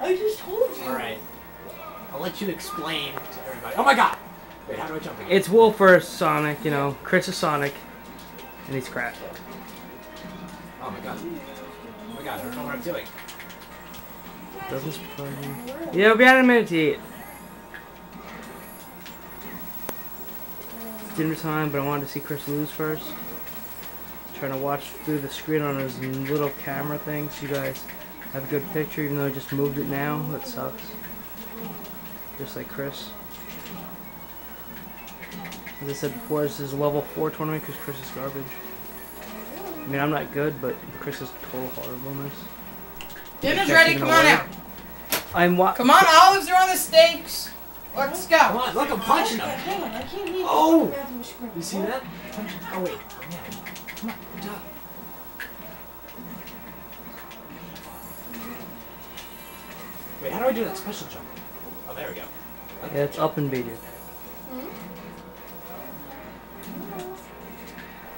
I just told you. All right. I'll let you explain to everybody. Oh my god! Wait, how do I jump again? It's Wolf versus Sonic, you know. Chris is Sonic. And he's crap. Oh my god. Oh my god, I don't know what I'm doing. Doesn't surprise me. Yeah, we'll be out in a minute to eat. It's dinner time, but I wanted to see Chris lose first. Trying to watch through the screen on his little camera thing so you guys have a good picture, even though I just moved it now. That sucks. Just like Chris. As I said before, this is a level 4 tournament because Chris is garbage. I mean, I'm not good, but Chris is total horribleness. Dinner's Check ready. Come on away. out. I'm wa- Come on, olives are on the steaks. Let's Come go. on, look, I'm punching him. Hang on, I can't leave. Oh! the bathroom screen. You see that? Oh wait. Come on, good Wait, how do I do that special jump? Oh, there we go. Yeah, it's up and beat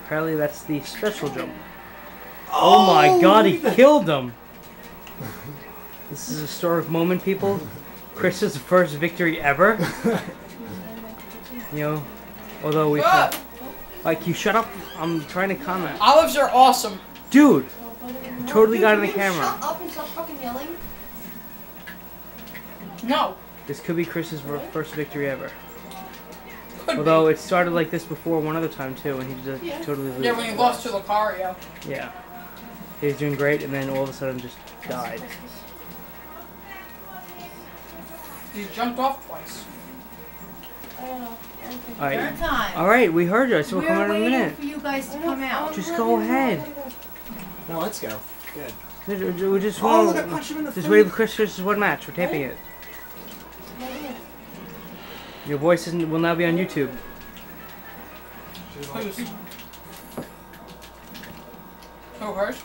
Apparently that's the special jump. Oh, my oh! god, he killed him! This is a historic moment, people. Chris's first victory ever. You know, although we've Fuck. had, like, you shut up. I'm trying to comment. Olives are awesome. Dude, you totally got in the camera. Shut up and stop fucking yelling. No. This could be Chris's ver- first victory ever. Could Although it started like this before one other time too, and he just Yeah. totally be. lose. Yeah, when he lost to Lucario. Yeah. He was doing great, and then all of a sudden just died. He jumped off twice. I don't know. I don't think- Alright. Your time. Alright, we heard you, so we'll We're come out in a waiting minute. for you guys to come out. Just go I don't know. ahead. No, let's go. Good. We we just Oh, want look, I punched him in the just face. wait for Chris versus one match. We're taping it. Your voice isn't, will now be on YouTube. Who's? Who, hers?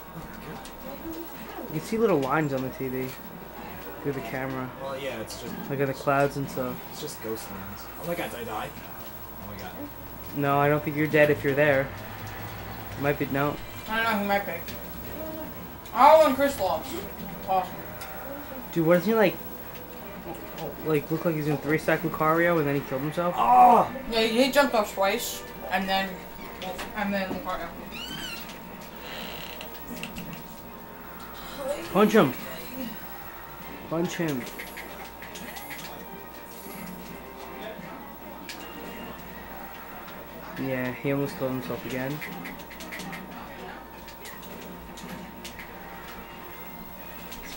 You can see little lines on the TV through the camera, Well, yeah, it's just like in the clouds and stuff. it's just ghost lines. Oh my god, did I die? Oh my god. No, I don't think you're dead if you're there. Might be no. I don't know who might be. Oh, and Chris lost. Awesome. Dude, wasn't he like, like look like he's in three stack Lucario and then he killed himself? Oh! Yeah, he jumped off twice, and then, and then Lucario. Punch him! Punch him! Yeah, he almost killed himself again.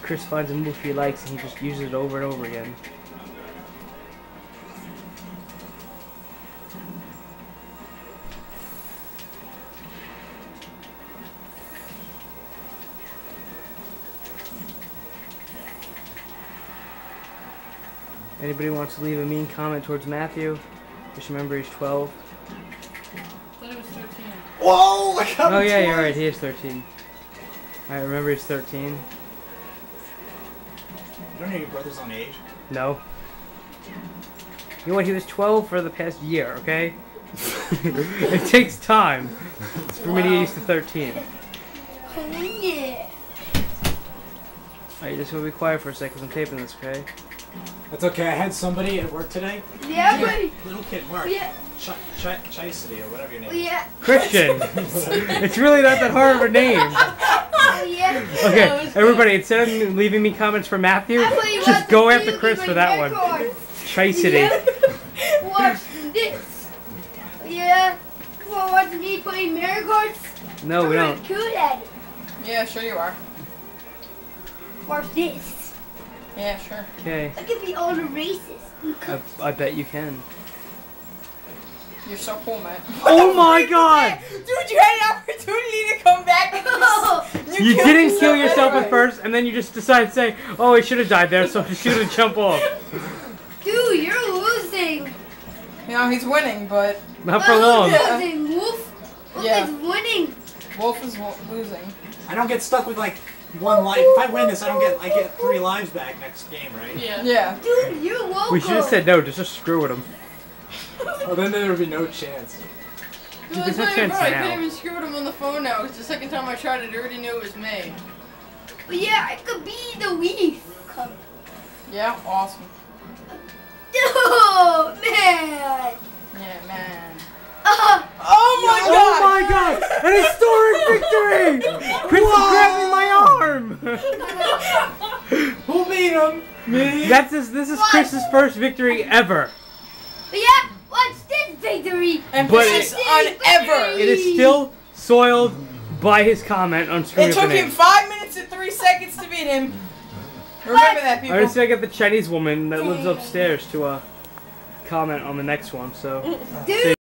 Chris finds a move he likes and he just uses it over and over again. Anybody wants to leave a mean comment towards Matthew? Just remember he's 12. I thought it was 13. Whoa! I got Oh him yeah, you're right. He is 13. Alright, remember he's 13. You don't know your brother's on age. No. You know what? He was 12 for the past year. Okay. it takes time for me to get used to 13. Oh, yeah. Alright, just gonna be quiet for a second. 'cause I'm taping this. Okay. That's okay. I had somebody at work today. Yeah, buddy. Little kid, Mark. Yeah. Ch- Ch- Chicity or whatever your name. is. Yeah. Christian. it's really not that hard of a name. Yeah. Okay, everybody. Instead of leaving me comments for Matthew, I thought you just go after Chris for my that one. record. Chicity. Yeah. Watch this. Yeah. Come on, watch me playing Mario No, we I'm don't. good at it. Yeah, sure you are. Watch this. Yeah, sure. Okay. I can be all the races. I, I bet you can. You're so cool, man. Oh my god! Dude, you had an opportunity to come back and Oh, You killed didn't kill yourself yourself at first, and then you just decide to say, "Oh, I should have died there, so I'm just gonna jump off." dude, you're losing. You know, he's winning, but Not for long. Yeah. losing. Wolf. Wolf Yeah. is winning. Wolf is wo- losing. I don't get stuck with like one life. If I win this, I don't get. I get three lives back next game, right? Yeah. Yeah. Dude, you're local. We should have said no, just to screw with him. Oh, then there would be no chance. Dude, there's no chance I now. can't even screw with him on the phone now. It's the second time I tried it. I already knew it was me. But yeah, I could be the Wii. Come. Yeah, awesome. Oh man. Yeah, man. Uh, Oh my Oh god! my god! An historic victory! Chris is grabbing my arm! Who beat him? Me. That's his, this is Chris's first victory ever. but yeah, what's this victory? Emphasis But on ever. It is still soiled by his comment on Screw It took him five minutes and three seconds to beat him. Remember that, I'm people. gonna see I get the Chinese woman that lives upstairs to uh, comment on the next one, so. Dude.